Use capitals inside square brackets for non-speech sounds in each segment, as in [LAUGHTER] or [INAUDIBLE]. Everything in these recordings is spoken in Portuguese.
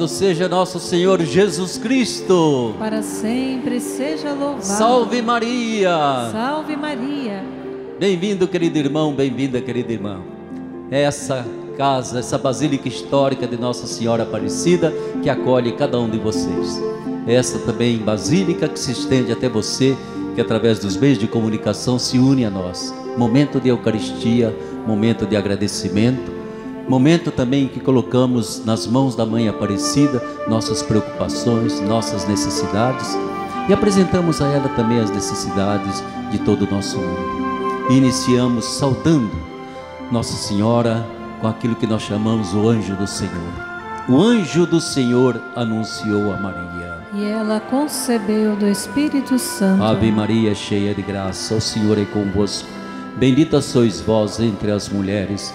Louvado seja nosso Senhor Jesus Cristo. Para sempre seja louvado. Salve Maria. Salve Maria. Bem-vindo, querido irmão, bem-vinda, querida irmã. Essa casa, essa basílica histórica de Nossa Senhora Aparecida que acolhe cada um de vocês. Essa também basílica que se estende até você, que através dos meios de comunicação se une a nós. Momento de Eucaristia, momento de agradecimento, momento também que colocamos nas mãos da Mãe Aparecida nossas preocupações, nossas necessidades e apresentamos a ela também as necessidades de todo o nosso mundo. E iniciamos saudando Nossa Senhora com aquilo que nós chamamos o anjo do Senhor. O anjo do Senhor anunciou a Maria. E ela concebeu do Espírito Santo. Ave Maria, cheia de graça, o Senhor é convosco. Bendita sois vós entre as mulheres,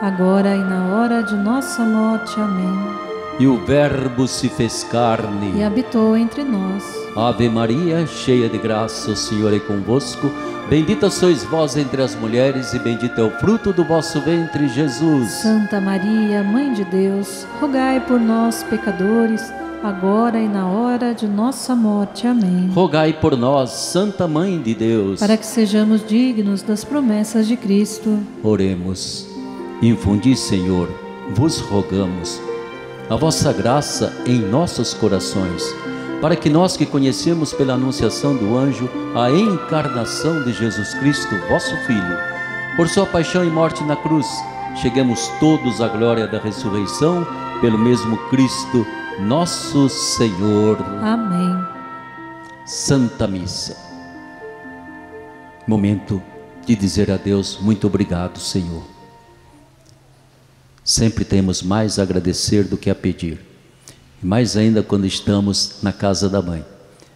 agora e na hora de nossa morte. Amém. E o Verbo se fez carne e habitou entre nós. Ave Maria, cheia de graça, o Senhor é convosco. Bendita sois vós entre as mulheres, e bendito é o fruto do vosso ventre, Jesus. Santa Maria, Mãe de Deus, rogai por nós, pecadores, agora e na hora de nossa morte. Amém. Rogai por nós, Santa Mãe de Deus, para que sejamos dignos das promessas de Cristo. Oremos. Infundi, Senhor, vos rogamos a vossa graça em nossos corações, para que nós que conhecemos pela anunciação do anjo a encarnação de Jesus Cristo, vosso Filho, por sua paixão e morte na cruz, cheguemos todos à glória da ressurreição pelo mesmo Cristo, nosso Senhor. Amém. Santa Missa. Momento de dizer a Deus muito obrigado, Senhor. Sempre temos mais a agradecer do que a pedir. E mais ainda quando estamos na casa da mãe.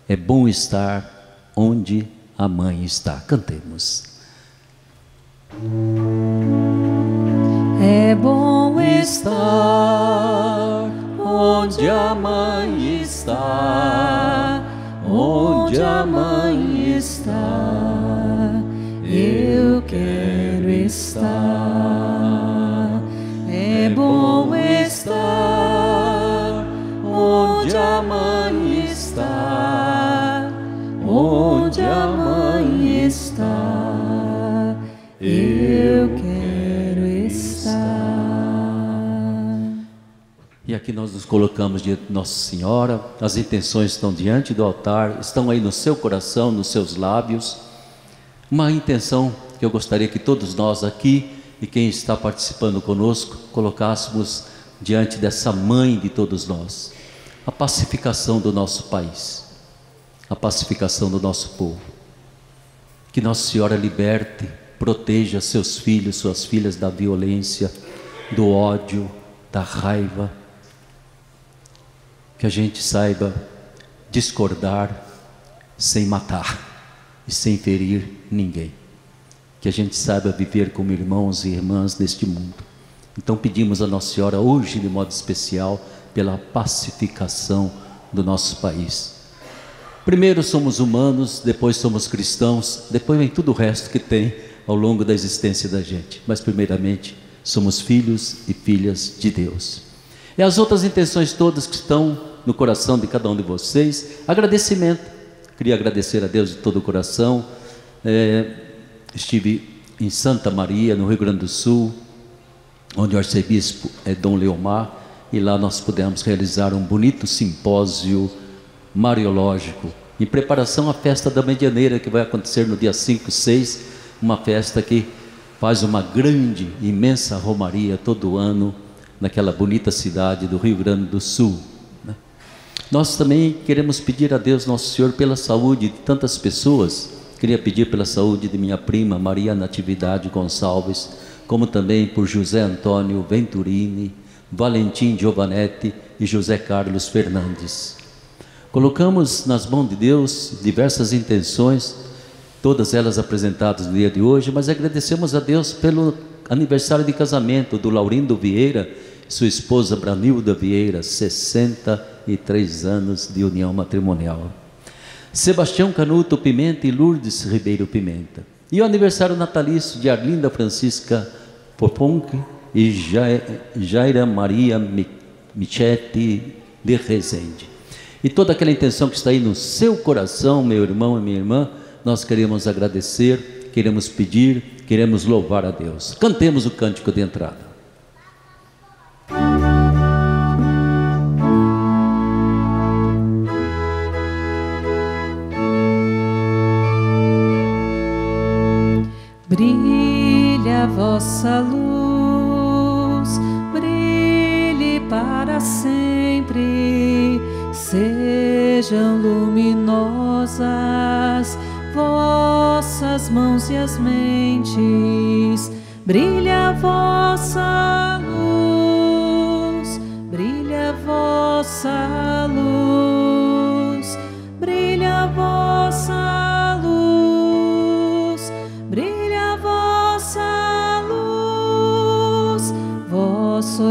É bom estar onde a mãe está. Cantemos. É bom estar onde a mãe está, onde a mãe está. Eu quero estar. É bom estar onde a mãe está, onde a mãe está. Eu quero estar. E aqui nós nos colocamos diante de Nossa Senhora, as intenções estão diante do altar, estão aí no seu coração, nos seus lábios. Uma intenção que eu gostaria que todos nós aqui e quem está participando conosco colocássemos diante dessa mãe de todos nós a pacificação do nosso país, a pacificação do nosso povo. Que Nossa Senhora liberte, proteja seus filhos, suas filhas da violência, do ódio, da raiva. Que a gente saiba discordar sem matar e sem ferir ninguém. Que a gente saiba viver como irmãos e irmãs neste mundo. Então pedimos a Nossa Senhora hoje, de modo especial, pela pacificação do nosso país. Primeiro somos humanos, depois somos cristãos, depois vem tudo o resto que tem ao longo da existência da gente. Mas primeiramente somos filhos e filhas de Deus. E as outras intenções todas que estão no coração de cada um de vocês, agradecimento. Queria agradecer a Deus de todo o coração. É, estive em Santa Maria, no Rio Grande do Sul, onde o arcebispo é Dom Leomar, e lá nós pudemos realizar um bonito simpósio mariológico em preparação à festa da Medianeira que vai acontecer no dia 5, 6, uma festa que faz uma grande, imensa romaria todo ano naquela bonita cidade do Rio Grande do Sul. né? Nós também queremos pedir a Deus Nosso Senhor pela saúde de tantas pessoas. Queria pedir pela saúde de minha prima Maria Natividade Gonçalves, como também por José Antônio Venturini, Valentim Giovanetti e José Carlos Fernandes. Colocamos nas mãos de Deus diversas intenções, todas elas apresentadas no dia de hoje, mas agradecemos a Deus pelo aniversário de casamento do Laurindo Vieira e sua esposa Branilda Vieira, 63 anos de união matrimonial. Sebastião Canuto Pimenta e Lourdes Ribeiro Pimenta. E o aniversário natalício de Arlinda Francisca Poponque e Jaira Maria Michetti de Rezende. E toda aquela intenção que está aí no seu coração, meu irmão e minha irmã, nós queremos agradecer, queremos pedir, queremos louvar a Deus. Cantemos o cântico de entrada. Vossa luz, brilhe para sempre, sejam luminosas vossas mãos e as mentes, brilha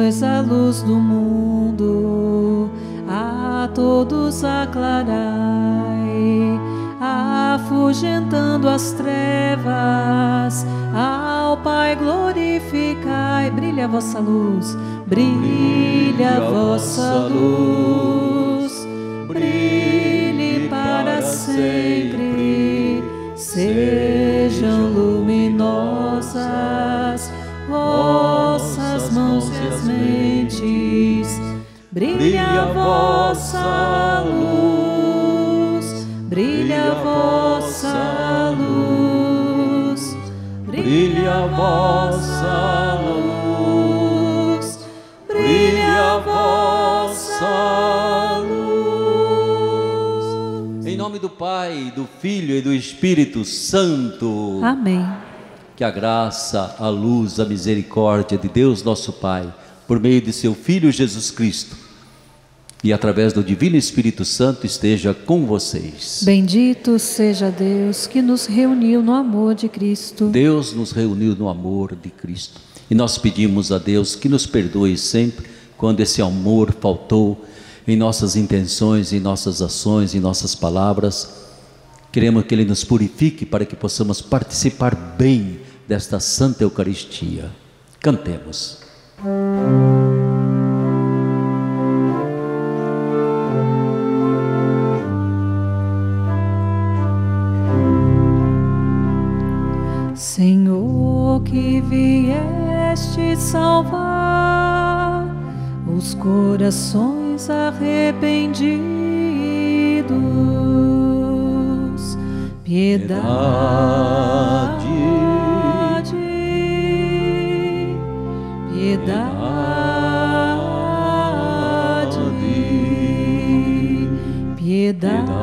sois a luz do mundo, a todos aclarai afugentando as trevas, ao Pai glorificai, brilha a vossa luz, brilha a vossa luz, brilhe para sempre, sejam luminosas brilha a vossa luz, brilha a vossa luz, brilha a vossa luz, brilha a vossa luz. Em nome do Pai, do Filho e do Espírito Santo. Amém. Que a graça, a luz, a misericórdia de Deus nosso Pai, por meio de seu Filho Jesus Cristo, e através do Divino Espírito Santo esteja com vocês. Bendito seja Deus que nos reuniu no amor de Cristo. Deus nos reuniu no amor de Cristo. E nós pedimos a Deus que nos perdoe sempre quando esse amor faltou em nossas intenções, em nossas ações, em nossas palavras. Queremos que Ele nos purifique para que possamos participar bem desta Santa Eucaristia. Cantemos. Corações arrependidos, piedade, piedade, piedade.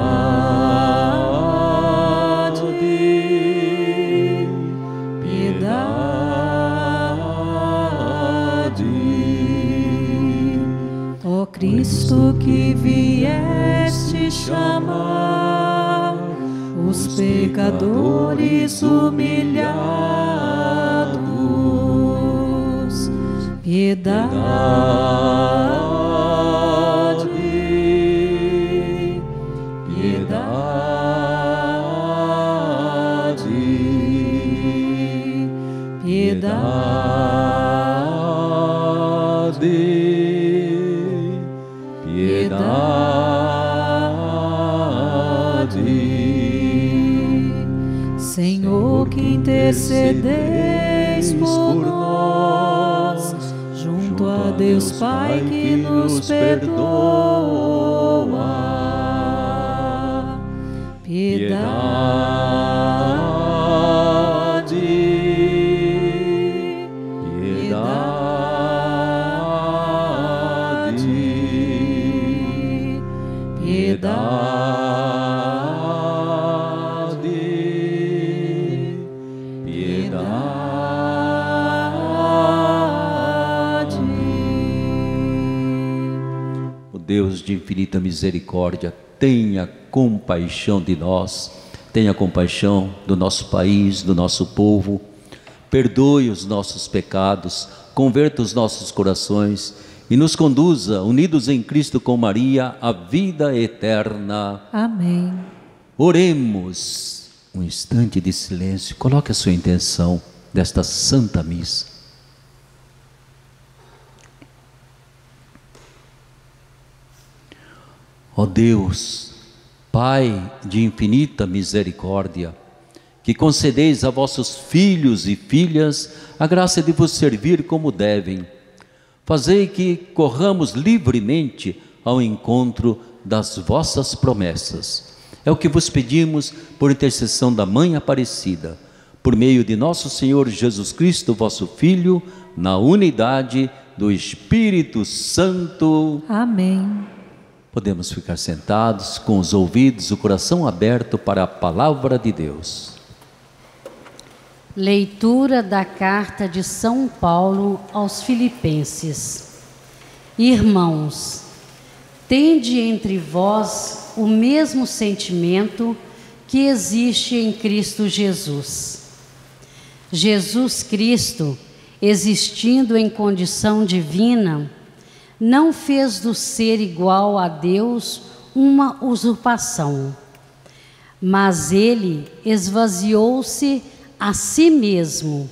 Cristo que vieste chamar os pecadores humilhados, piedade, intercedeis por nós, junto a Deus Pai que nos perdoa. Deus de infinita misericórdia, tenha compaixão de nós, tenha compaixão do nosso país, do nosso povo, perdoe os nossos pecados, converta os nossos corações e nos conduza, unidos em Cristo com Maria, à vida eterna. Amém. Oremos. Um instante de silêncio, coloque a sua intenção desta Santa Missa. Ó Deus, Pai de infinita misericórdia, que concedeis a vossos filhos e filhas a graça de vos servir como devem, fazei que corramos livremente ao encontro das vossas promessas. É o que vos pedimos por intercessão da Mãe Aparecida, por meio de nosso Senhor Jesus Cristo, vosso Filho, na unidade do Espírito Santo. Amém. Podemos ficar sentados com os ouvidos, o coração aberto para a palavra de Deus. Leitura da carta de São Paulo aos Filipenses. Irmãos, tende entre vós o mesmo sentimento que existe em Cristo Jesus. Jesus Cristo, existindo em condição divina, não fez do ser igual a Deus uma usurpação, mas ele esvaziou-se a si mesmo,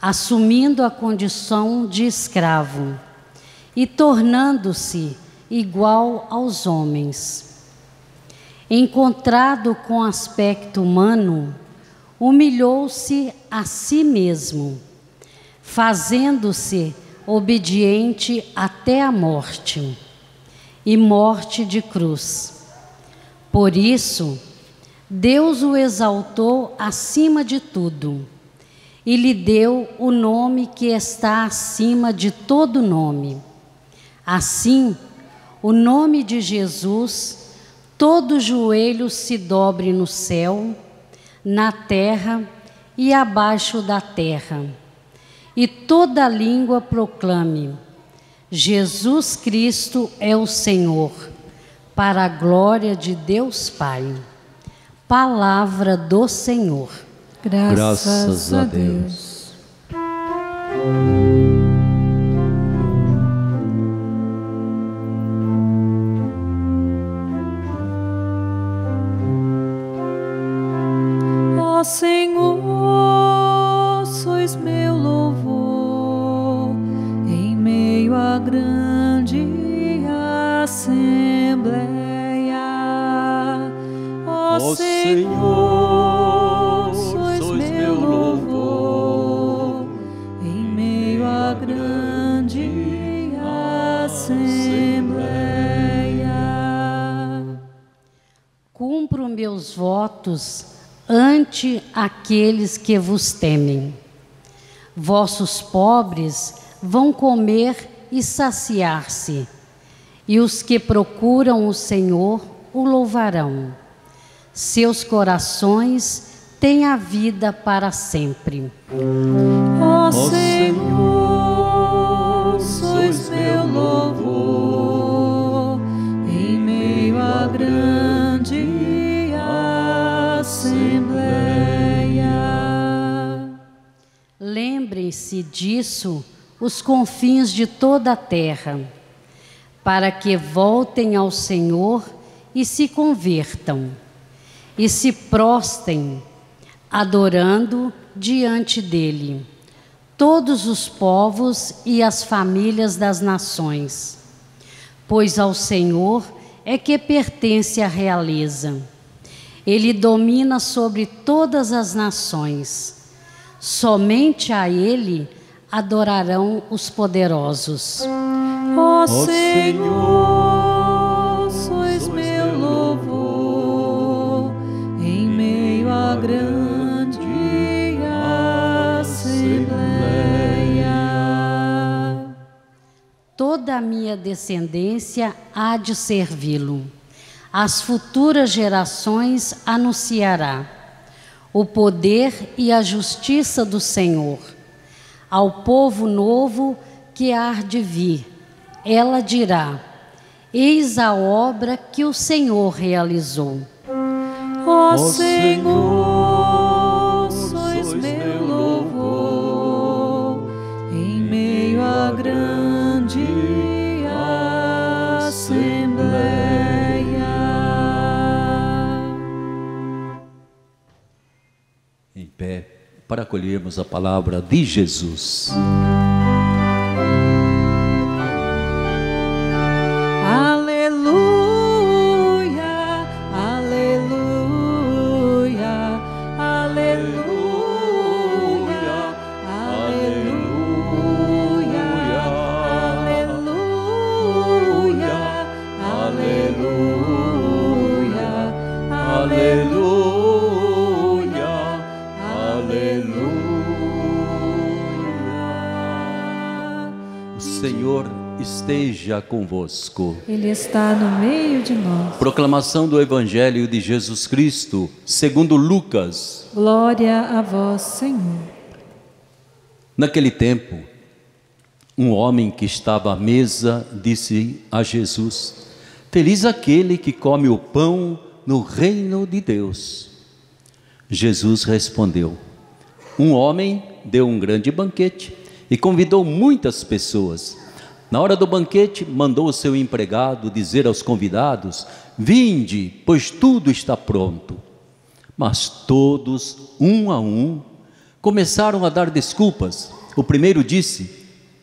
assumindo a condição de escravo e tornando-se igual aos homens. Encontrado com aspecto humano, humilhou-se a si mesmo, fazendo-se obediente até a morte e morte de cruz. Por isso, Deus o exaltou acima de tudo e lhe deu o nome que está acima de todo nome. Assim, o nome de Jesus, todo joelho se dobre no céu, na terra e abaixo da terra e toda língua proclame: Jesus Cristo é o Senhor, para a glória de Deus Pai. Palavra do Senhor. Graças, Graças a Deus. Ó aqueles que vos temem. Vossos pobres vão comer e saciar-se, e os que procuram o Senhor o louvarão. Seus corações têm a vida para sempre. Ó oh, Senhor, Lembrem-se disso os confins de toda a terra, para que voltem ao Senhor e se convertam e se prostem, adorando diante dele, todos os povos e as famílias das nações. Pois ao Senhor é que pertence a realeza. Ele domina sobre todas as nações. Somente a Ele adorarão os poderosos. Ó oh, Senhor, sois meu louvor em meio à grande assembleia. Toda a minha descendência há de servi-lo. As futuras gerações anunciará o poder e a justiça do Senhor. Ao povo novo que há de vir, ela dirá: Eis a obra que o Senhor realizou. Ó Senhor, pé, para acolhermos a palavra de Jesus. Convosco. Ele está no meio de nós. Proclamação do Evangelho de Jesus Cristo, segundo Lucas. Glória a vós, Senhor. Naquele tempo, um homem que estava à mesa disse a Jesus: Feliz aquele que come o pão no reino de Deus. Jesus respondeu: Um homem deu um grande banquete e convidou muitas pessoas. Na hora do banquete, mandou o seu empregado dizer aos convidados: Vinde, pois tudo está pronto. Mas todos, um a um, começaram a dar desculpas. O primeiro disse: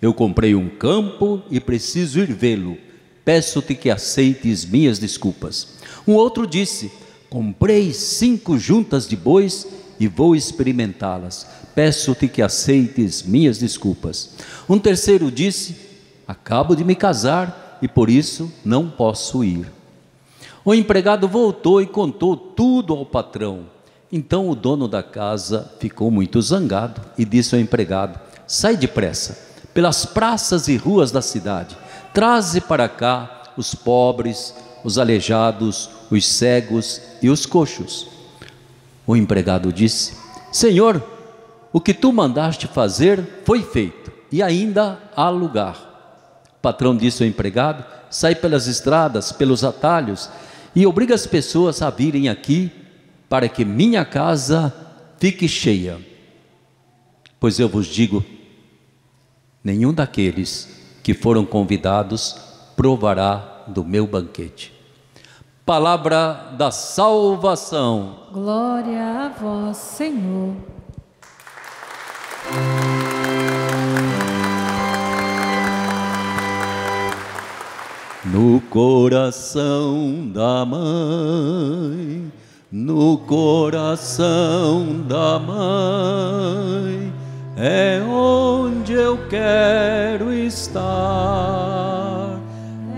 Eu comprei um campo e preciso ir vê-lo. Peço-te que aceites minhas desculpas. Um outro disse: Comprei cinco juntas de bois e vou experimentá-las. Peço-te que aceites minhas desculpas. Um terceiro disse: Acabo de me casar e por isso não posso ir. O empregado voltou e contou tudo ao patrão. Então o dono da casa ficou muito zangado e disse ao empregado: Sai depressa, pelas praças e ruas da cidade, traze para cá os pobres, os aleijados, os cegos e os coxos. O empregado disse: Senhor, o que tu mandaste fazer foi feito, e ainda há lugar. Patrão disse ao empregado: Sai pelas estradas, pelos atalhos, e obriga as pessoas a virem aqui, para que minha casa fique cheia. Pois eu vos digo: nenhum daqueles que foram convidados provará do meu banquete. Palavra da salvação. Glória a vós, Senhor. No coração da mãe, no coração da mãe, é onde eu quero estar,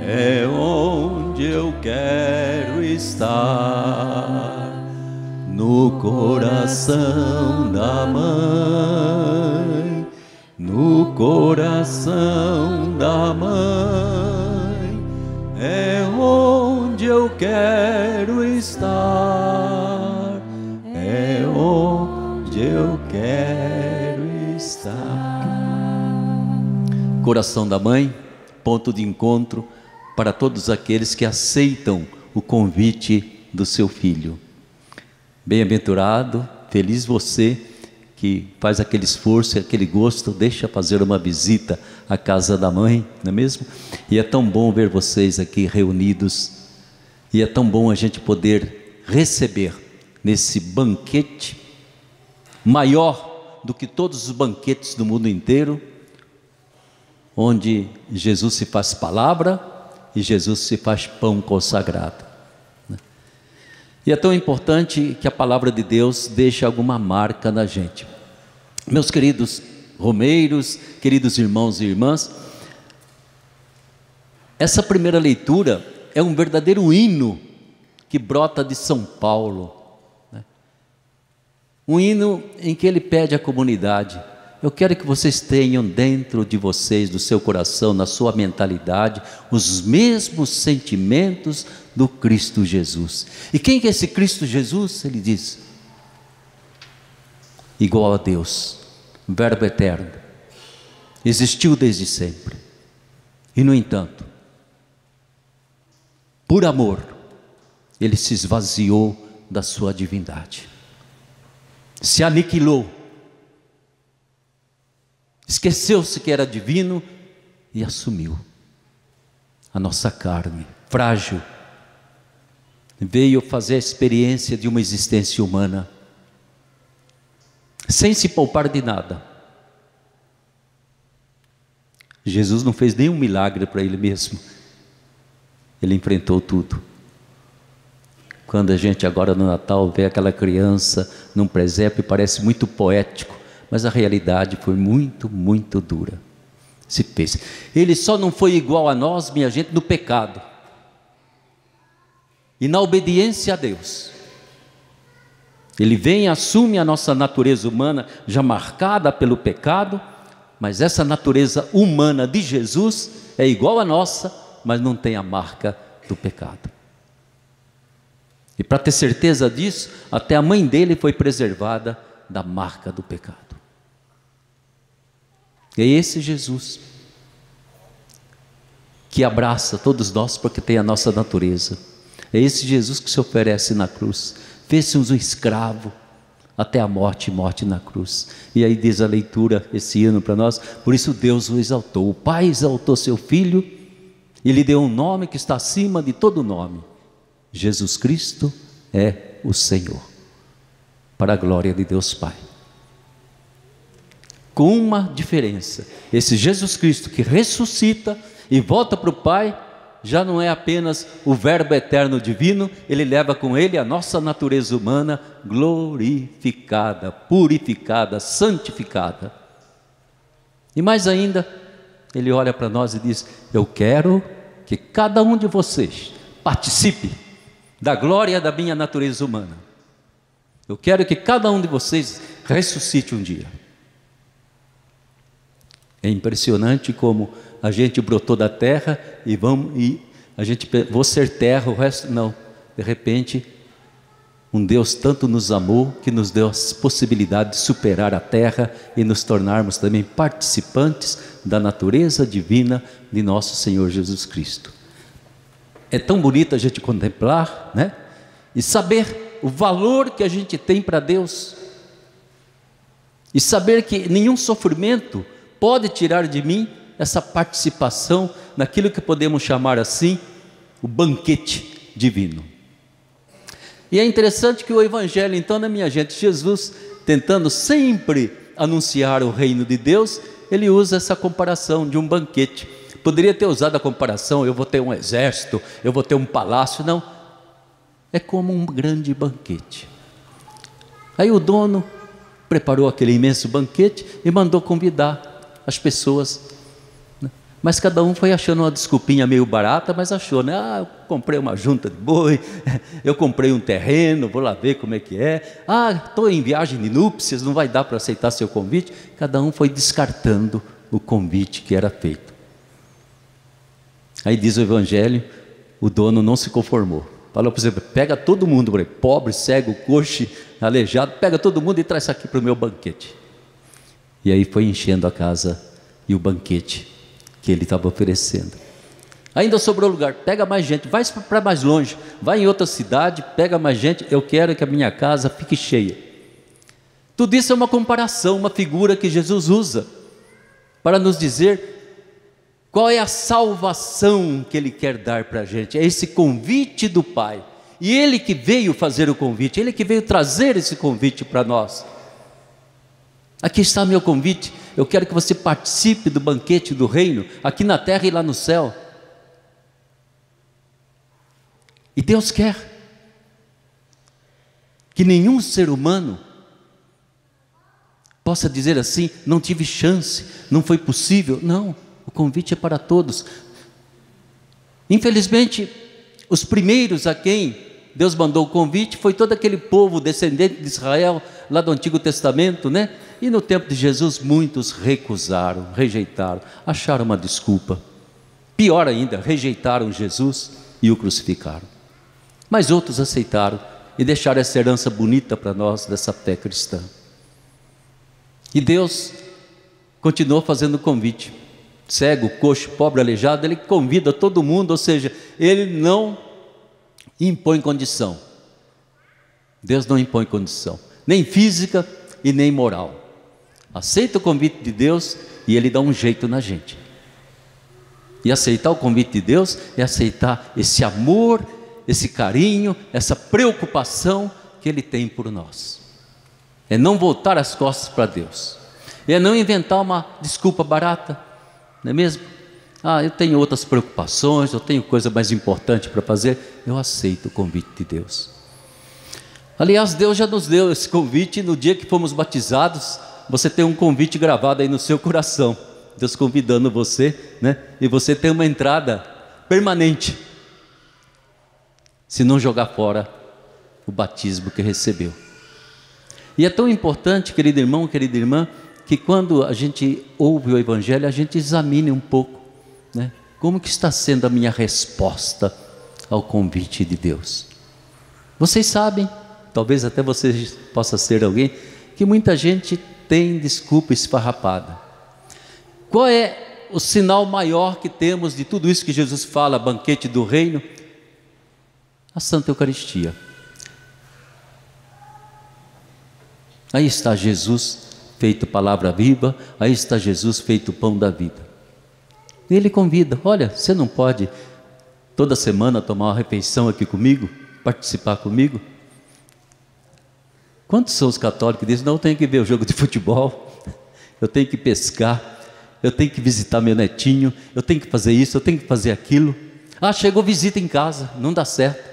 é onde eu quero estar, no coração da mãe, no coração da mãe é onde eu quero estar, é onde eu quero estar. Coração da Mãe, ponto de encontro para todos aqueles que aceitam o convite do seu filho. Bem-aventurado, feliz você que faz aquele esforço, aquele gosto, deixa fazer uma visita à casa da mãe, não é mesmo? E é tão bom ver vocês aqui reunidos, e é tão bom a gente poder receber nesse banquete maior do que todos os banquetes do mundo inteiro, onde Jesus se faz palavra e Jesus se faz pão consagrado. né? E é tão importante que a palavra de Deus deixe alguma marca na gente. Meus queridos romeiros, queridos irmãos e irmãs, essa primeira leitura é um verdadeiro hino que brota de São Paulo. né? Um hino em que ele pede à comunidade: Eu quero que vocês tenham dentro de vocês, do seu coração, na sua mentalidade, os mesmos sentimentos do Cristo Jesus. E quem é esse Cristo Jesus? Ele diz: igual a Deus, Verbo eterno, existiu desde sempre. E no entanto, por amor, ele se esvaziou da sua divindade, se aniquilou, esqueceu-se que era divino e assumiu a nossa carne frágil. Veio fazer a experiência de uma existência humana, sem se poupar de nada. Jesus não fez nenhum milagre para ele mesmo, ele enfrentou tudo. Quando a gente agora no Natal vê aquela criança num presépio, parece muito poético, mas a realidade foi muito, muito dura. Se fez. Ele só não foi igual a nós, minha gente, no pecado e na obediência a Deus. Ele vem e assume a nossa natureza humana já marcada pelo pecado, mas essa natureza humana de Jesus é igual à nossa, mas não tem a marca do pecado. E para ter certeza disso, até a mãe dele foi preservada da marca do pecado. É esse Jesus que abraça todos nós porque tem a nossa natureza. É esse Jesus que se oferece na cruz. Fez-se um escravo até a morte morte na cruz. E aí diz a leitura esse ano para nós, por isso Deus o exaltou. O Pai exaltou seu filho e lhe deu um nome que está acima de todo nome. Jesus Cristo é o Senhor. Para a glória de Deus Pai com uma diferença: esse Jesus Cristo que ressuscita e volta para o Pai, já não é apenas o Verbo eterno divino, ele leva com ele a nossa natureza humana glorificada, purificada, santificada. E mais ainda, ele olha para nós e diz: Eu quero que cada um de vocês participe da glória da minha natureza humana. Eu quero que cada um de vocês ressuscite um dia. É impressionante como a gente brotou da terra e vamos e a gente vou ser terra, o resto não. De repente, um Deus tanto nos amou que nos deu a possibilidade de superar a terra e nos tornarmos também participantes da natureza divina de nosso Senhor Jesus Cristo. É tão bonito a gente contemplar, né? E saber o valor que a gente tem para Deus. E saber que nenhum sofrimento pode tirar de mim essa participação naquilo que podemos chamar assim o banquete divino. E é interessante que o Evangelho, então, na minha gente, Jesus, tentando sempre anunciar o reino de Deus, ele usa essa comparação de um banquete. Poderia ter usado a comparação: eu vou ter um exército, eu vou ter um palácio. Não. É como um grande banquete. Aí o dono preparou aquele imenso banquete e mandou convidar as pessoas. Mas cada um foi achando uma desculpinha meio barata, mas achou, né? Ah, eu comprei uma junta de boi, [LAUGHS] eu comprei um terreno, vou lá ver como é que é. Ah, estou em viagem de núpcias, não vai dar para aceitar seu convite. Cada um foi descartando o convite que era feito. Aí diz o Evangelho, o dono não se conformou. Falou, por exemplo, pega todo mundo, pobre, cego, coxo, aleijado, pega todo mundo e traz aqui para o meu banquete. E aí foi enchendo a casa e o banquete que ele estava oferecendo. Ainda sobrou lugar, pega mais gente, vai para mais longe, vai em outra cidade, pega mais gente, eu quero que a minha casa fique cheia. Tudo isso é uma comparação, uma figura que Jesus usa para nos dizer qual é a salvação que Ele quer dar para a gente. É esse convite do Pai. E Ele que veio fazer o convite, Ele que veio trazer esse convite para nós. Aqui está meu convite. Eu quero que você participe do banquete do reino, aqui na terra e lá no céu. E Deus quer que nenhum ser humano possa dizer assim: não tive chance, não foi possível. Não, o convite é para todos. Infelizmente, os primeiros a quem Deus mandou o convite foi todo aquele povo descendente de Israel, lá do Antigo Testamento, né? E no tempo de Jesus, muitos recusaram, rejeitaram, acharam uma desculpa. Pior ainda, rejeitaram Jesus e o crucificaram. Mas outros aceitaram e deixaram essa herança bonita para nós dessa fé cristã. E Deus continuou fazendo o convite. Cego, coxo, pobre, aleijado, ele convida todo mundo, ou seja, ele não impõe condição. Deus não impõe condição, nem física e nem moral. Aceita o convite de Deus e Ele dá um jeito na gente. E aceitar o convite de Deus é aceitar esse amor, esse carinho, essa preocupação que Ele tem por nós. É não voltar as costas para Deus. É não inventar uma desculpa barata, não é mesmo? Ah, eu tenho outras preocupações, eu tenho coisa mais importante para fazer. Eu aceito o convite de Deus. Aliás, Deus já nos deu esse convite no dia que fomos batizados. Você tem um convite gravado aí no seu coração. Deus convidando você, né? E você tem uma entrada permanente. Se não jogar fora o batismo que recebeu. E é tão importante, querido irmão, querida irmã, que quando a gente ouve o Evangelho, a gente examine um pouco, né? Como que está sendo a minha resposta ao convite de Deus? Vocês sabem, talvez até você possa ser alguém, que muita gente tem desculpa esfarrapada. Qual é o sinal maior que temos de tudo isso que Jesus fala, banquete do reino? A Santa Eucaristia. Aí está Jesus feito palavra viva, aí está Jesus feito pão da vida. E ele convida: olha, você não pode toda semana tomar uma refeição aqui comigo, participar comigo? Quantos são os católicos que dizem: não, eu tenho que ver o jogo de futebol, eu tenho que pescar, eu tenho que visitar meu netinho, eu tenho que fazer isso, eu tenho que fazer aquilo. Ah, chegou visita em casa, não dá certo.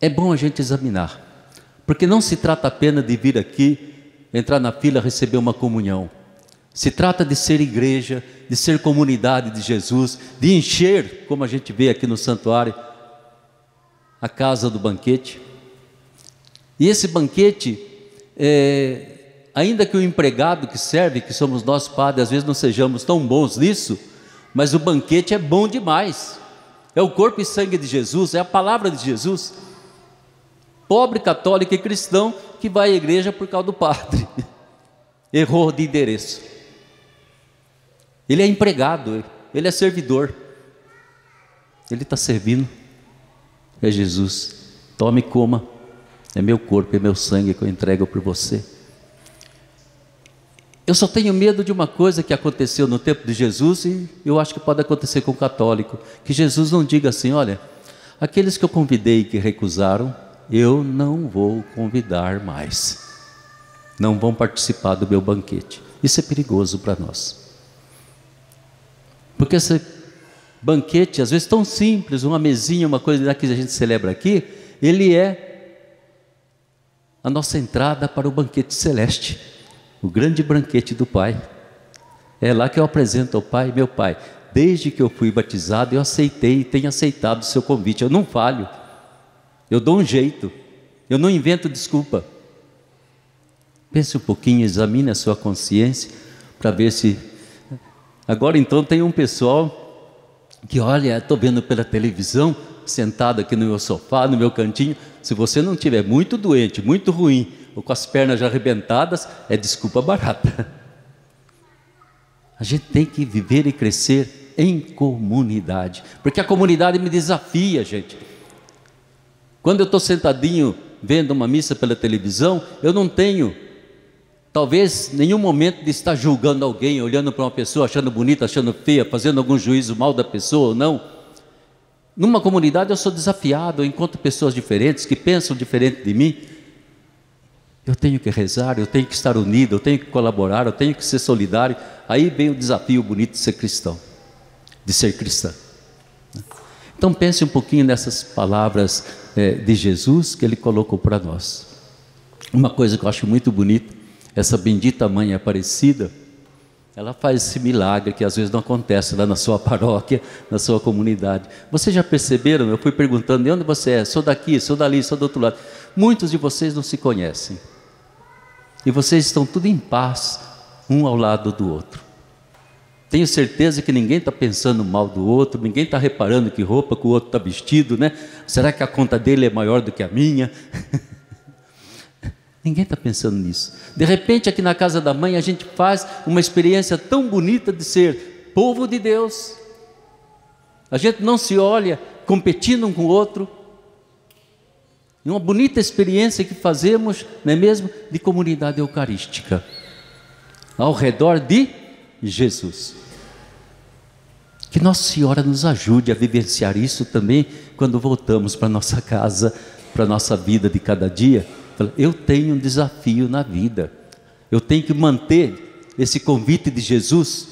É bom a gente examinar, porque não se trata apenas de vir aqui, entrar na fila, receber uma comunhão. Se trata de ser igreja, de ser comunidade de Jesus, de encher, como a gente vê aqui no santuário, a casa do banquete. E esse banquete, é, ainda que o empregado que serve, que somos nós padres, às vezes não sejamos tão bons nisso, mas o banquete é bom demais. É o corpo e sangue de Jesus, é a palavra de Jesus. Pobre católico e cristão que vai à igreja por causa do padre. [LAUGHS] Errou de endereço. Ele é empregado, ele é servidor. Ele está servindo é Jesus. Tome e coma. É meu corpo, é meu sangue que eu entrego por você. Eu só tenho medo de uma coisa que aconteceu no tempo de Jesus e eu acho que pode acontecer com o católico, que Jesus não diga assim, olha, aqueles que eu convidei que recusaram, eu não vou convidar mais. Não vão participar do meu banquete. Isso é perigoso para nós. Porque esse banquete, às vezes tão simples, uma mesinha, uma coisa que a gente celebra aqui, ele é a nossa entrada para o banquete celeste, o grande banquete do Pai. É lá que eu apresento ao Pai, meu Pai, desde que eu fui batizado, eu aceitei e tenho aceitado o seu convite. Eu não falho, eu dou um jeito, eu não invento desculpa. Pense um pouquinho, examine a sua consciência para ver se. Agora então tem um pessoal que olha, estou vendo pela televisão, sentado aqui no meu sofá, no meu cantinho. Se você não tiver muito doente, muito ruim, ou com as pernas já arrebentadas, é desculpa barata. A gente tem que viver e crescer em comunidade, porque a comunidade me desafia, gente. Quando eu estou sentadinho vendo uma missa pela televisão, eu não tenho Talvez nenhum momento de estar julgando alguém, olhando para uma pessoa, achando bonita, achando feia, fazendo algum juízo mal da pessoa ou não. Numa comunidade eu sou desafiado, eu encontro pessoas diferentes que pensam diferente de mim. Eu tenho que rezar, eu tenho que estar unido, eu tenho que colaborar, eu tenho que ser solidário. Aí vem o desafio bonito de ser cristão, de ser cristã. Então pense um pouquinho nessas palavras é, de Jesus que ele colocou para nós. Uma coisa que eu acho muito bonita essa bendita mãe Aparecida, ela faz esse milagre que às vezes não acontece lá na sua [LAUGHS] paróquia, na sua comunidade. Vocês já perceberam? Eu fui perguntando de onde você é, sou daqui, sou dali, sou do outro lado. Muitos de vocês não se conhecem. E vocês estão tudo em paz, um ao lado do outro. Tenho certeza que ninguém está pensando mal do outro, ninguém está reparando que roupa que o outro está vestido, né? Será que a conta dele é maior do que a minha? [LAUGHS] Ninguém está pensando nisso. De repente, aqui na casa da mãe, a gente faz uma experiência tão bonita de ser povo de Deus, A gente não se olha competindo um com o outro. E uma bonita experiência que fazemos, não é mesmo? De comunidade eucarística. Ao redor de Jesus. Que Nossa Senhora nos ajude a vivenciar isso também quando voltamos para nossa casa, para nossa vida de cada dia. Eu tenho um desafio na vida. Eu tenho que manter esse convite de Jesus.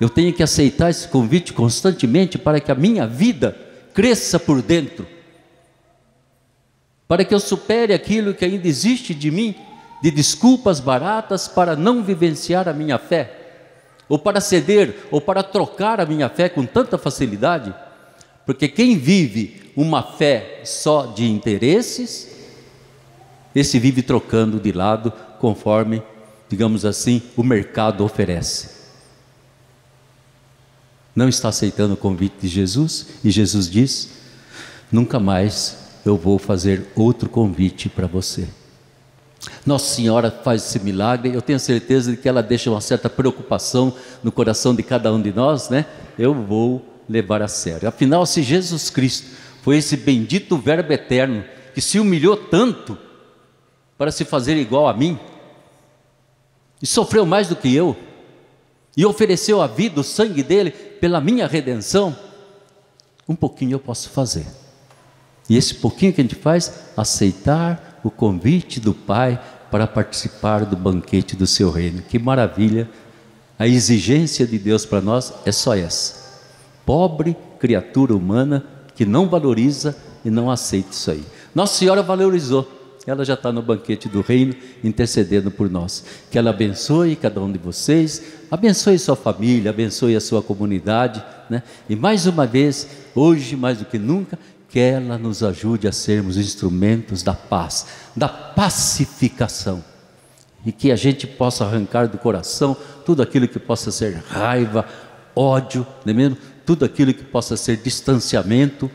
Eu tenho que aceitar esse convite constantemente para que a minha vida cresça por dentro. Para que eu supere aquilo que ainda existe de mim, de desculpas baratas para não vivenciar a minha fé ou para ceder, ou para trocar a minha fé com tanta facilidade, porque quem vive uma fé só de interesses, esse vive trocando de lado conforme, digamos assim, o mercado oferece. Não está aceitando o convite de Jesus, e Jesus diz: nunca mais eu vou fazer outro convite para você. Nossa Senhora faz esse milagre, eu tenho certeza de que ela deixa uma certa preocupação no coração de cada um de nós, né? Eu vou levar a sério. Afinal, se Jesus Cristo foi esse bendito Verbo eterno que se humilhou tanto para se fazer igual a mim, e sofreu mais do que eu, e ofereceu a vida, o sangue dele, pela minha redenção, um pouquinho eu posso fazer. E esse pouquinho que a gente faz, aceitar o convite do Pai para participar do banquete do seu reino. Que maravilha! A exigência de Deus para nós é só essa. Pobre criatura humana que não valoriza e não aceita isso aí. Nossa Senhora valorizou. Ela já está no banquete do reino, intercedendo por nós. Que ela abençoe cada um de vocês, abençoe sua família, abençoe a sua comunidade. Né? E mais uma vez, hoje mais do que nunca, que ela nos ajude a sermos instrumentos da paz, da pacificação, e que a gente possa arrancar do coração tudo aquilo que possa ser raiva, ódio, não é mesmo? tudo aquilo que possa ser distanciamento.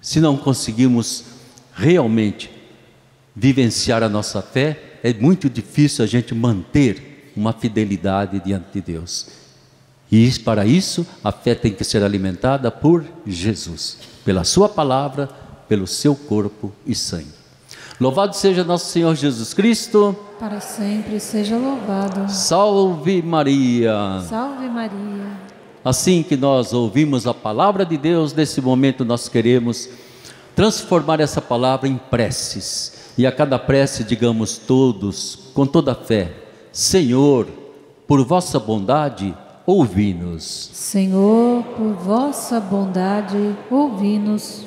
Se não conseguimos realmente vivenciar a nossa fé, é muito difícil a gente manter uma fidelidade diante de Deus. E para isso, a fé tem que ser alimentada por Jesus pela Sua palavra, pelo seu corpo e sangue. Louvado seja nosso Senhor Jesus Cristo. Para sempre seja louvado. Salve Maria. Salve Maria. Assim que nós ouvimos a palavra de Deus, nesse momento nós queremos transformar essa palavra em preces. E a cada prece, digamos todos, com toda a fé: Senhor, por vossa bondade, ouvi-nos. Senhor, por vossa bondade, ouvi-nos.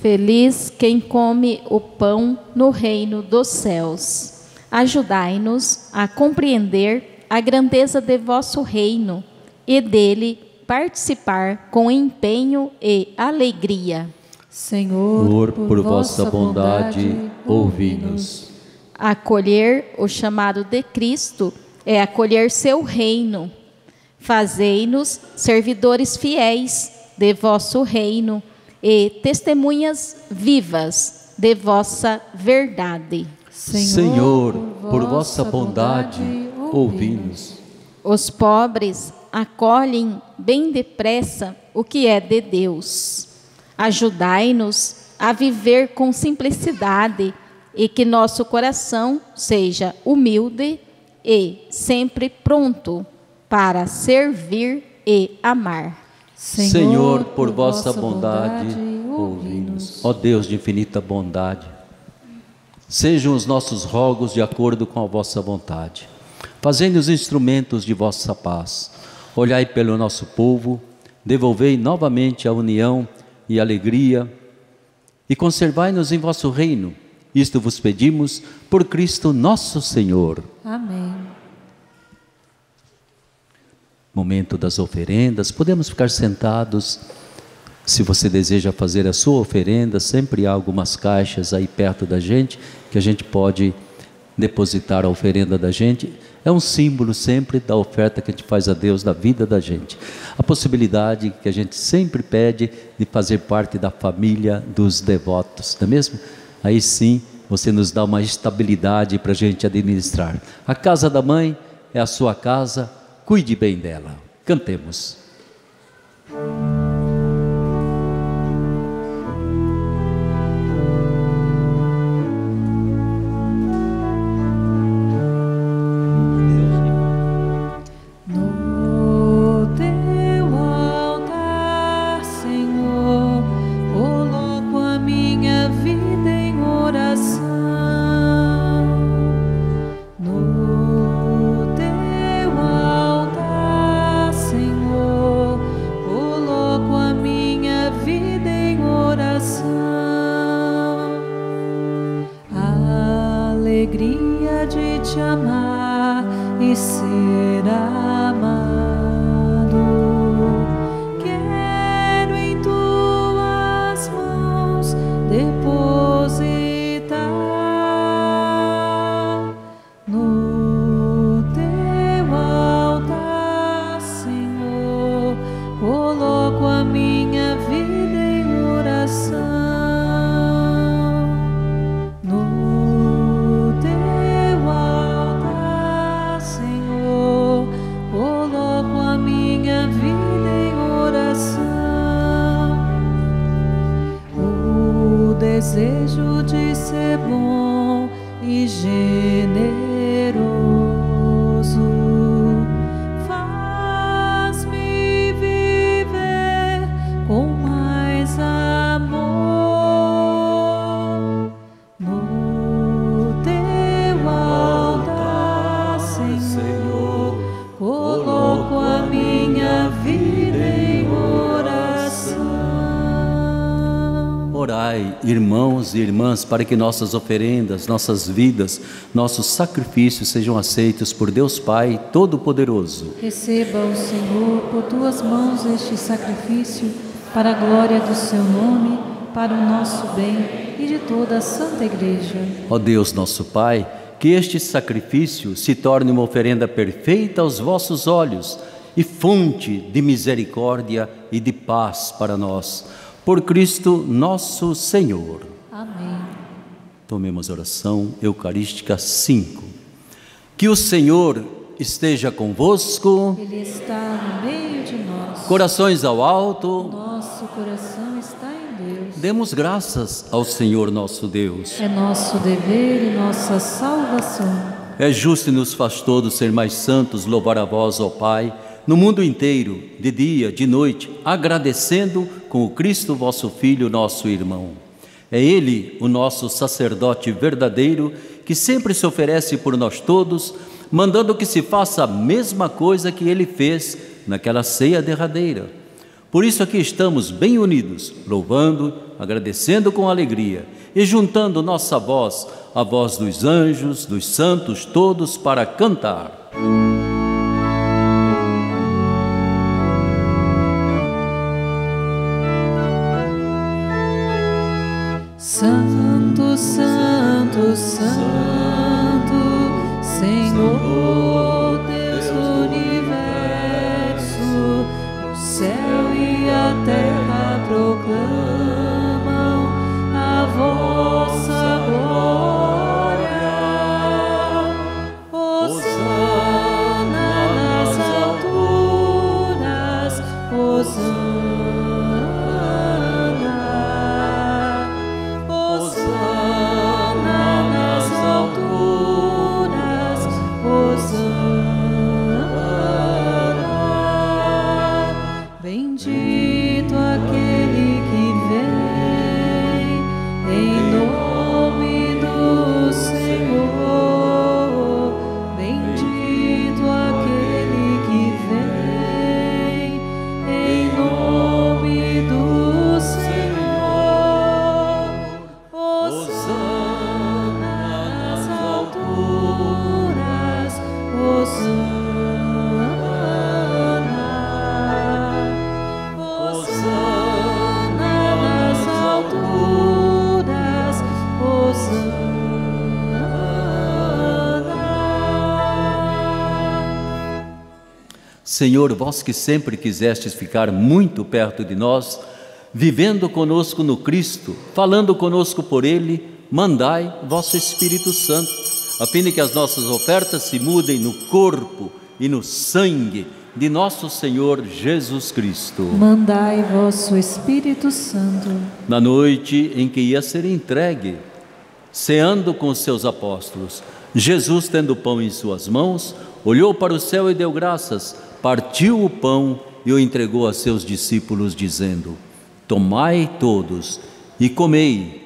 Feliz quem come o pão no reino dos céus. Ajudai-nos a compreender a grandeza de vosso reino e dele participar com empenho e alegria. Senhor, por, vossa bondade, bondade ouvi-nos. Acolher o chamado de Cristo é acolher seu reino Fazei-nos servidores fiéis de vosso reino e testemunhas vivas de vossa verdade. Senhor, por vossa bondade, ouvi-nos. Os pobres acolhem bem depressa o que é de Deus. Ajudai-nos a viver com simplicidade e que nosso coração seja humilde e sempre pronto para servir e amar. Senhor, Senhor por, vossa bondade, bondade ouvi-nos. Ó Deus de infinita bondade, sejam os nossos rogos de acordo com a vossa vontade. Fazei-nos instrumentos de vossa paz. Olhai pelo nosso povo, devolvei novamente a união e alegria e conservai-nos em vosso reino. Isto vos pedimos por Cristo nosso Senhor. Amém momento das oferendas, podemos ficar sentados. Se você deseja fazer a sua oferenda, sempre há algumas caixas aí perto da gente que a gente pode depositar a oferenda da gente. É um símbolo sempre da oferta que a gente faz a Deus da vida da gente. A possibilidade que a gente sempre pede de fazer parte da família dos devotos, não é mesmo? Aí sim você nos dá uma estabilidade para a gente administrar. A casa da mãe é a sua casa, cuide bem dela. Cantemos. Irmãs, para que nossas oferendas, nossas vidas, nossos sacrifícios sejam aceitos por Deus Pai Todo-Poderoso. Receba o Senhor por tuas mãos este sacrifício, para a glória do seu nome, para o nosso bem e de toda a Santa Igreja. Ó Deus, nosso Pai, que este sacrifício se torne uma oferenda perfeita aos vossos olhos e fonte de misericórdia e de paz para nós por Cristo nosso Senhor. Amém. Tomemos oração eucarística 5. Que o Senhor esteja convosco. Ele está no meio de nós. Corações ao alto. Nosso coração está em Deus. Demos graças ao Senhor nosso Deus. É nosso dever e nossa salvação. É justo e nos faz todos ser mais santos louvar a vós, ó Pai no mundo inteiro, de dia, de noite, agradecendo com o Cristo vosso Filho, nosso irmão. É Ele, o nosso sacerdote verdadeiro, que sempre se oferece por nós todos, mandando que se faça a mesma coisa que Ele fez naquela ceia derradeira. Por isso aqui estamos bem unidos, louvando, agradecendo com alegria e juntando nossa voz à voz dos anjos, dos santos todos para cantar. Santo, Santo, Santo, Senhor Deus do universo, o céu e a terra proclamam Senhor, vós que sempre quisestes ficar muito perto de nós, vivendo conosco no Cristo, falando conosco por Ele, mandai vosso Espírito Santo, a fim de que as nossas ofertas se mudem no corpo e no sangue de nosso Senhor Jesus Cristo. Mandai vosso Espírito Santo. Na noite em que ia ser entregue, ceando com seus apóstolos, Jesus, tendo o pão em suas mãos, olhou para o céu e deu graças, partiu o pão e o entregou a seus discípulos, dizendo: Tomai todos e comei,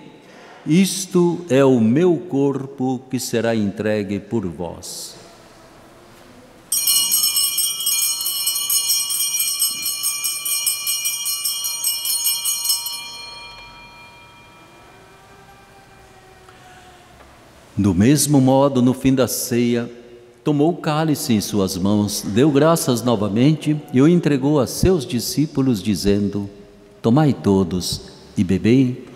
isto é o meu corpo que será entregue por vós. Do mesmo modo, no fim da ceia, tomou o cálice em suas mãos, deu graças novamente e o entregou a seus discípulos, dizendo: Tomai todos e bebei,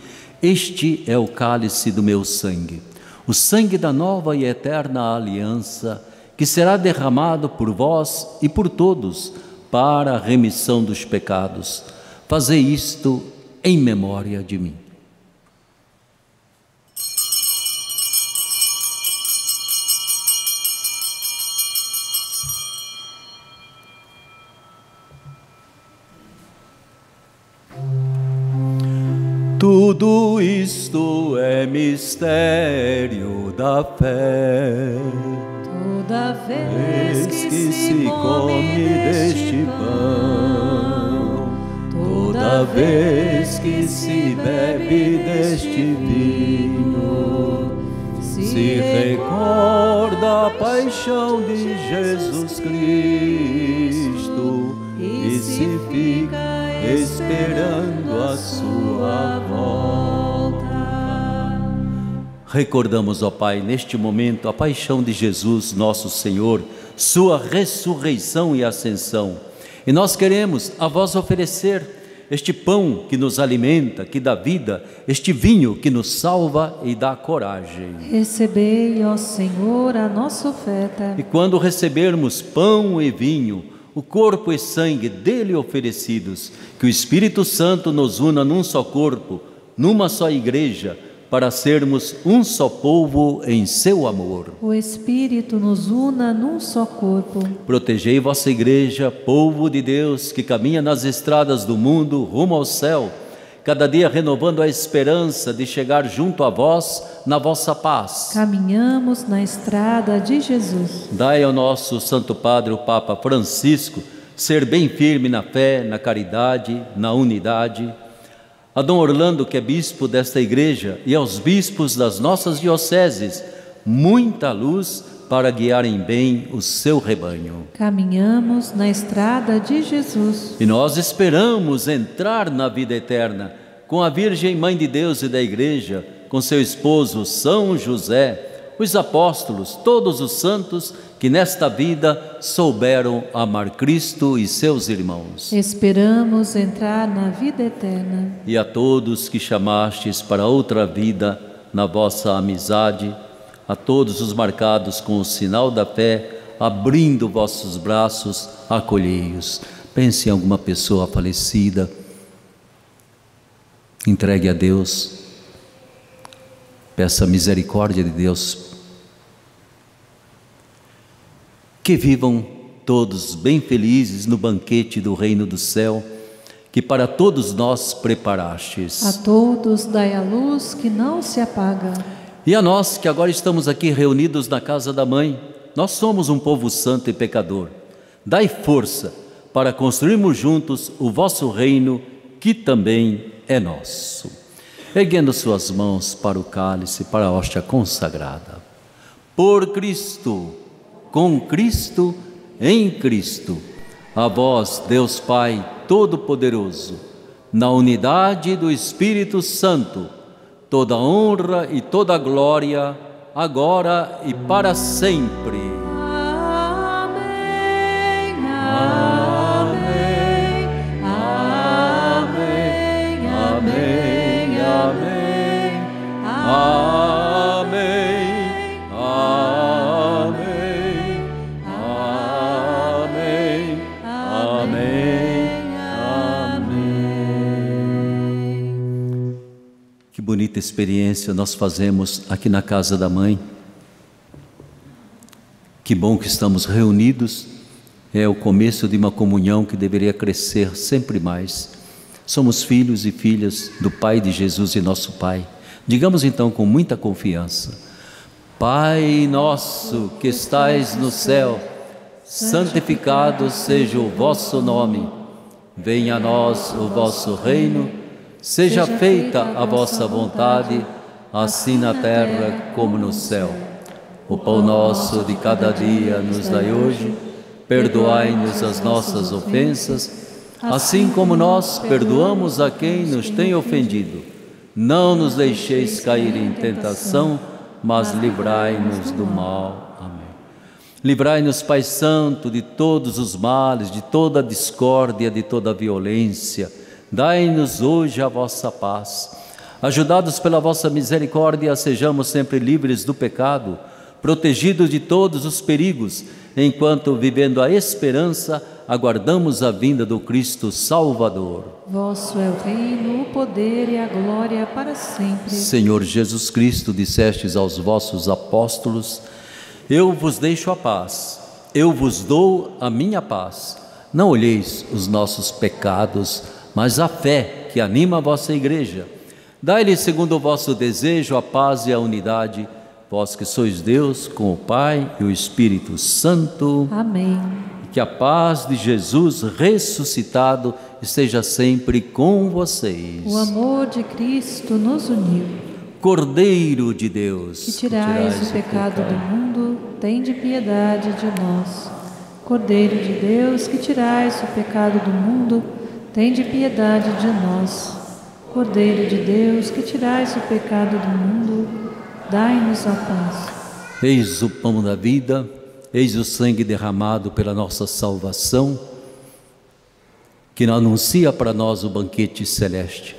este é o cálice do meu sangue, o sangue da nova e eterna aliança, que será derramado por vós e por todos para a remissão dos pecados. Fazei isto em memória de mim. Tudo isto é mistério da fé. Toda vez Vez que se come deste pão, toda vez que se bebe deste vinho, se recorda a paixão de Jesus Cristo e se fica esperando a sua volta. Recordamos, ó Pai, neste momento a paixão de Jesus, nosso Senhor, sua ressurreição e ascensão. E nós queremos a vós oferecer este pão que nos alimenta, que dá vida, este vinho que nos salva e dá coragem. Recebei, ó Senhor, a nossa oferta. E quando recebermos pão e vinho, o corpo e sangue dele oferecidos, que o Espírito Santo nos una num só corpo, numa só igreja, para sermos um só povo em seu amor. O Espírito nos una num só corpo. Protegei vossa igreja, povo de Deus, que caminha nas estradas do mundo rumo ao céu, cada dia renovando a esperança de chegar junto a vós na vossa paz. Caminhamos na estrada de Jesus. Dai ao nosso Santo Padre, o Papa Francisco, ser bem firme na fé, na caridade, na unidade. A Dom Orlando, que é bispo desta igreja, e aos bispos das nossas dioceses, muita luz para guiarem bem o seu rebanho. Caminhamos na estrada de Jesus. E nós esperamos entrar na vida eterna com a Virgem Mãe de Deus e da Igreja, com seu esposo São José, os apóstolos, todos os santos que nesta vida souberam amar Cristo e seus irmãos. Esperamos entrar na vida eterna. E a todos que chamastes para outra vida na vossa amizade, a todos os marcados com o sinal da fé, abrindo vossos braços, acolhei-os. Pense em alguma pessoa falecida, entregue a Deus, peça a misericórdia de Deus. Que vivam todos bem felizes no banquete do reino do céu, que para todos nós preparastes. A todos dai a luz que não se apaga. E a nós que agora estamos aqui reunidos na casa da mãe, nós somos um povo santo e pecador. Dai força para construirmos juntos o vosso reino, que também é nosso. Erguendo suas mãos para o cálice, para a hóstia consagrada. Por Cristo, com Cristo, em Cristo, a vós, Deus Pai Todo-Poderoso, na unidade do Espírito Santo, toda honra e toda glória, agora e para sempre. Que bonita experiência nós fazemos aqui na casa da mãe. Que bom que estamos reunidos é o começo de uma comunhão que deveria crescer sempre mais. Somos filhos e filhas do Pai de Jesus e nosso Pai. Digamos então com muita confiança: Pai nosso que estais no céu, santificado seja o vosso nome. Venha a nós o vosso reino. Seja feita a vossa vontade, assim na terra como no céu. O pão nosso de cada dia nos dai hoje Perdoai-nos as nossas ofensas, assim como nós perdoamos a quem nos tem ofendido. Não nos deixeis cair em tentação, mas livrai-nos do mal. Amém. Livrai-nos, Pai Santo, de todos os males, de toda a discórdia, de toda a violência. Dai-nos hoje a vossa paz. Ajudados pela vossa misericórdia, sejamos sempre livres do pecado, protegidos de todos os perigos enquanto vivendo a esperança, aguardamos a vinda do Cristo Salvador. Vosso é o reino, o poder e a glória para sempre. Senhor Jesus Cristo, dissestes aos vossos apóstolos: Eu vos deixo a paz, eu vos dou a minha paz. Não olheis os nossos pecados, mas a fé que anima a vossa igreja. Dai-lhe, segundo o vosso desejo, a paz e a unidade vós que sois Deus com o Pai e o Espírito Santo. Amém. Que a paz de Jesus ressuscitado esteja sempre com vocês. O amor de Cristo nos uniu. Cordeiro de Deus, que tirais, que tirais o pecado, pecado do mundo, tende piedade de nós. Cordeiro de Deus, que tirais o pecado do mundo, tende piedade de nós. Cordeiro de Deus, que tirais o pecado do mundo, dai-nos a paz. Eis o pão da vida, eis o sangue derramado pela nossa salvação, que anuncia para nós o banquete celeste.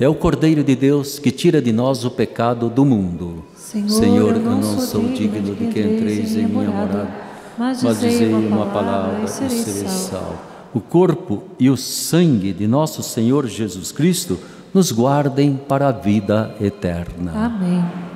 É o Cordeiro de Deus que tira de nós o pecado do mundo. Senhor, Senhor eu não, não sou digno de que entreis em minha morada, mas, mas dizei uma palavra e serei salvo. O corpo e o sangue de nosso Senhor Jesus Cristo nos guardem para a vida eterna. Amém.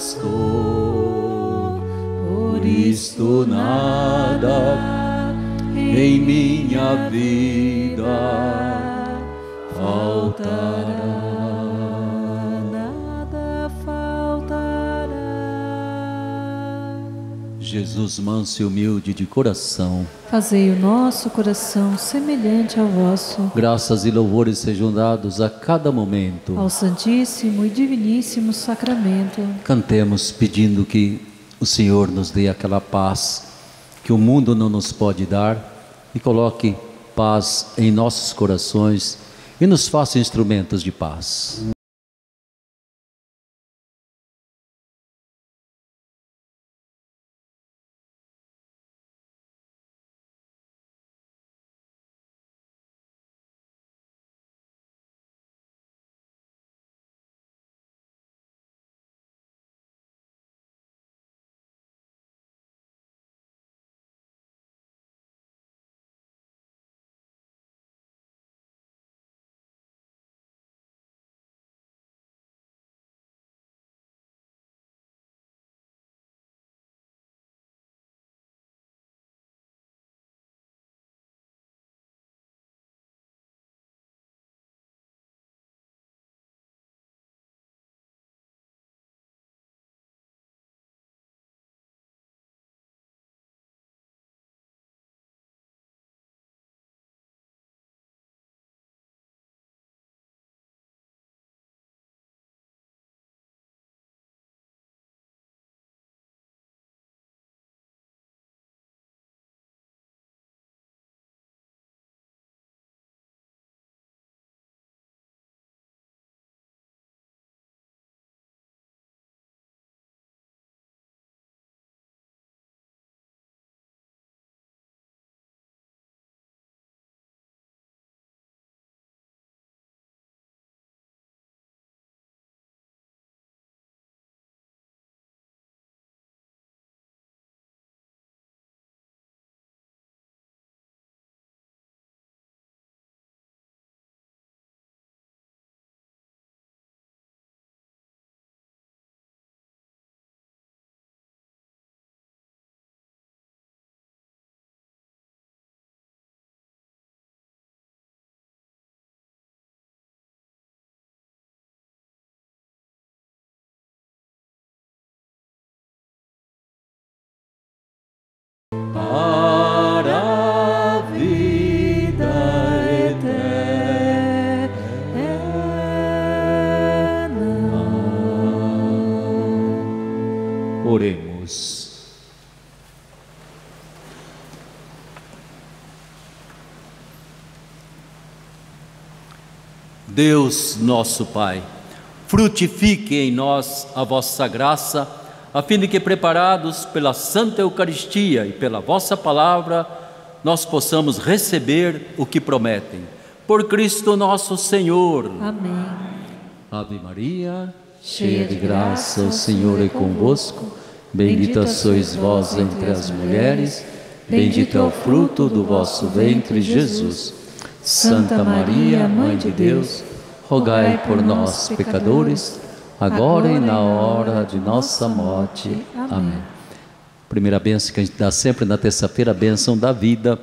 Pastor, por isto nada em minha vida faltará. Jesus manso e humilde de coração, Fazei o nosso coração semelhante ao vosso, graças e louvores sejam dados a cada momento. ao Santíssimo e Diviníssimo Sacramento. Cantemos pedindo que o Senhor nos dê aquela paz que o mundo não nos pode dar e coloque paz em nossos corações e nos faça instrumentos de paz. Oremos. Deus nosso Pai, frutifique em nós a vossa graça, a fim de que, preparados pela Santa Eucaristia e pela vossa palavra, nós possamos receber o que prometem. Por Cristo nosso Senhor. Amém. Ave Maria, cheia de graça, o Senhor é convosco. Bendita sois vós entre as mulheres, bendito é o fruto do vosso ventre, Jesus. Santa Maria, Mãe de Deus, rogai por nós, pecadores, agora e na hora de nossa morte. Amém. Primeira bênção que a gente dá sempre na terça-feira, a bênção da vida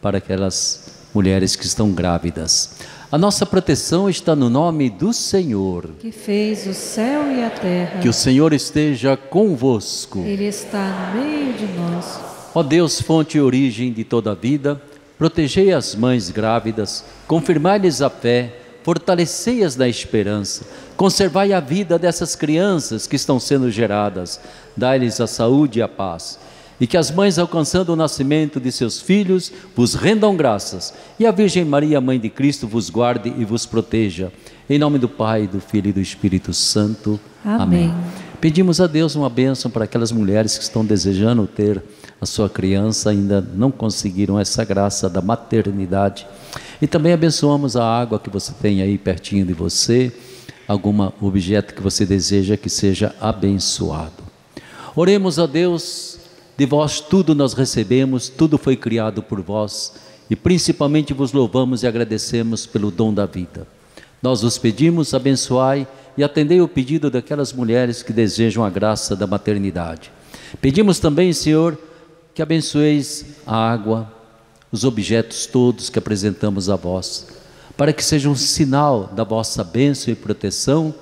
para aquelas mulheres que estão grávidas. A nossa proteção está no nome do Senhor. Que fez o céu e a terra. Que o Senhor esteja convosco. Ele está no meio de nós. Ó Deus, fonte e origem de toda a vida, protegei as mães grávidas, confirmai-lhes a fé, fortalecei-as na esperança, conservai a vida dessas crianças que estão sendo geradas, dai-lhes a saúde e a paz. E que as mães, alcançando o nascimento de seus filhos, vos rendam graças, e a Virgem Maria, Mãe de Cristo, vos guarde e vos proteja. Em nome do Pai, do Filho e do Espírito Santo. Amém. Pedimos a Deus uma bênção para aquelas mulheres que estão desejando ter a sua criança, ainda não conseguiram essa graça da maternidade. E também abençoamos a água que você tem aí pertinho de você, algum objeto que você deseja que seja abençoado. Oremos a Deus, de vós tudo nós recebemos, tudo foi criado por vós, e principalmente vos louvamos e agradecemos pelo dom da vida. Nós vos pedimos, abençoai e atendei o pedido daquelas mulheres que desejam a graça da maternidade. Pedimos também, Senhor, que abençoeis a água, os objetos todos que apresentamos a vós, para que seja um sinal da vossa bênção e proteção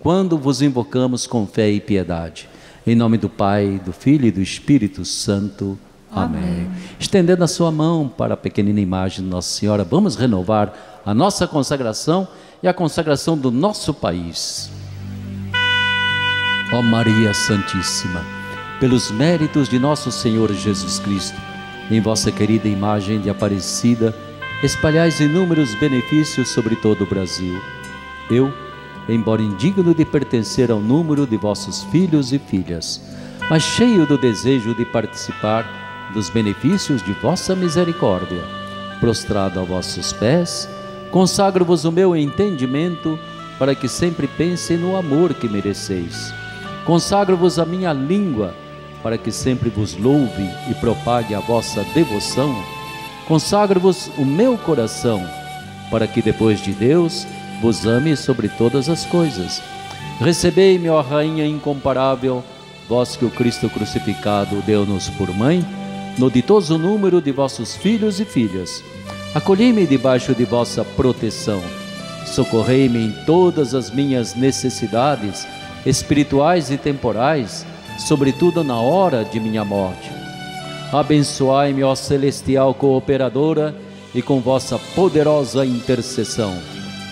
quando vos invocamos com fé e piedade. Em nome do Pai, do Filho e do Espírito Santo. Amém. Amém. Estendendo a sua mão para a pequenina imagem de Nossa Senhora, vamos renovar a nossa consagração e a consagração do nosso país. Ó Maria Santíssima, pelos méritos de nosso Senhor Jesus Cristo, em vossa querida imagem de Aparecida, espalhais inúmeros benefícios sobre todo o Brasil. Eu, embora indigno de pertencer ao número de vossos filhos e filhas, mas cheio do desejo de participar dos benefícios de vossa misericórdia, prostrado a vossos pés, consagro-vos o meu entendimento para que sempre pensem no amor que mereceis. Consagro-vos a minha língua para que sempre vos louve e propague a vossa devoção. Consagro-vos o meu coração para que depois de Deus vos ame sobre todas as coisas. Recebei-me, ó Rainha incomparável, vós que o Cristo crucificado deu-nos por mãe, no ditoso número de vossos filhos e filhas. Acolhei-me debaixo de vossa proteção. Socorrei-me em todas as minhas necessidades, espirituais e temporais, sobretudo na hora de minha morte. Abençoai-me, ó celestial cooperadora, e com vossa poderosa intercessão,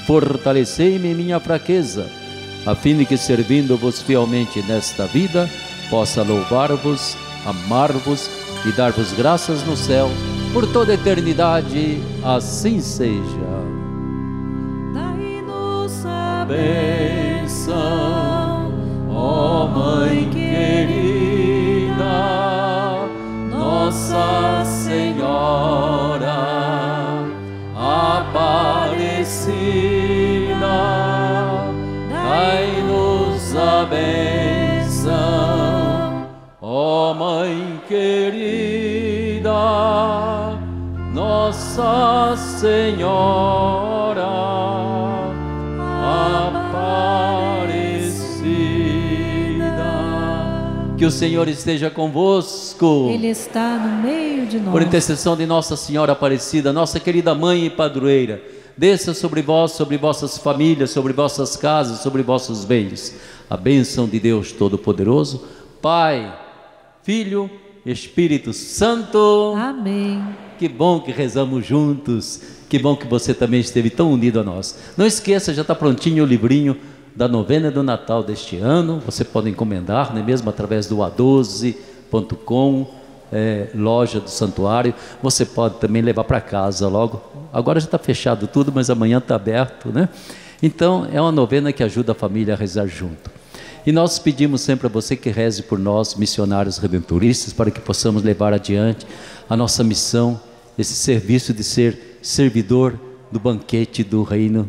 fortalecei-me em minha fraqueza, a fim de que, servindo-vos fielmente nesta vida, possa louvar-vos, amar-vos e dar-vos graças no céu por toda eternidade. Assim seja. Dai-nos a bênção, ó Mãe Nossa Senhora Aparecida, dai-nos a bênção, ó Mãe querida, Nossa Senhora Que o Senhor esteja convosco. Ele está no meio de nós. Por intercessão de Nossa Senhora Aparecida, nossa querida mãe e padroeira, desça sobre vós, sobre vossas famílias, sobre vossas casas, sobre vossos bens. A bênção de Deus Todo-Poderoso, Pai, Filho, Espírito Santo. Amém. Que bom que rezamos juntos. Que bom que você também esteve tão unido a nós. Não esqueça, já está prontinho o livrinho da novena do Natal deste ano. Você pode encomendar, não é mesmo? Através do a12.com, é, loja do santuário. Você pode também levar para casa logo. Agora já está fechado tudo, mas amanhã está aberto, né? Então, é uma novena que ajuda a família a rezar junto. E nós pedimos sempre a você que reze por nós, missionários redentoristas, para que possamos levar adiante a nossa missão, esse serviço de ser servidor do banquete do reino,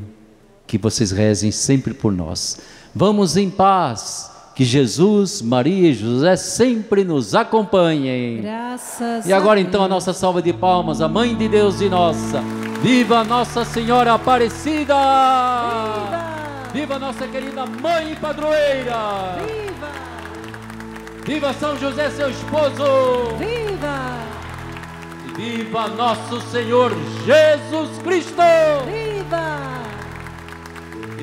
que vocês rezem sempre por nós. Vamos em paz, que Jesus, Maria e José sempre nos acompanhem. Graças E agora a então a nossa salva de palmas, a Mãe de Deus e nossa. Viva Nossa Senhora Aparecida! Viva nossa querida Mãe Padroeira! Viva! Viva São José, seu esposo! Viva! Viva nosso Senhor Jesus Cristo! Viva!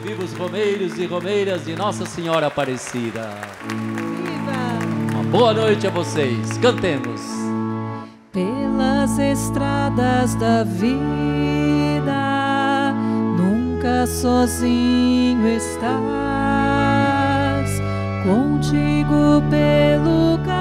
E viva os romeiros e romeiras de Nossa Senhora Aparecida! Viva! Uma boa noite a vocês, cantemos! Pelas estradas da vida, nunca sozinho estás. Contigo pelo caminho